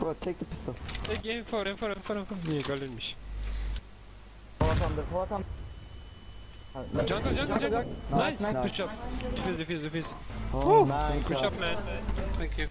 Bro, take the pistol. Take M4, M4, M4, M4. Niye galilmiş? Polat under, Polat under. Jungle, jungle, jungle. Nice, Nice. Good job. Defuse, defuse, defuse. Oh, nice. Good job man. Thank you.